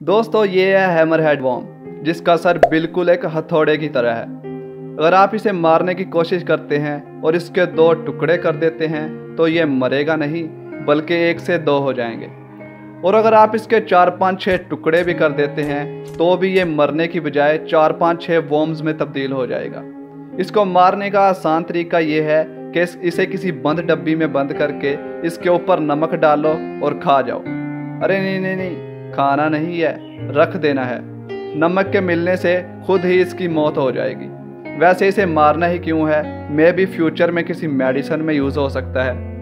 दोस्तों, ये है हैमर हेड वॉम जिसका सर बिल्कुल एक हथौड़े की तरह है। अगर आप इसे मारने की कोशिश करते हैं और इसके दो टुकड़े कर देते हैं तो ये मरेगा नहीं, बल्कि एक से दो हो जाएँगे। और अगर आप इसके चार पाँच छः टुकड़े भी कर देते हैं तो भी ये मरने की बजाय चार पाँच छः वॉम्स में तब्दील हो जाएगा। इसको मारने का आसान तरीका ये है कि इसे किसी बंद डब्बी में बंद करके इसके ऊपर नमक डालो और खा जाओ। अरे नहीं नहीं नहीं। खाना नहीं है, रख देना है। नमक के मिलने से खुद ही इसकी मौत हो जाएगी। वैसे इसे मारना ही क्यों है? मे भी फ्यूचर में किसी मेडिसन में यूज़ हो सकता है।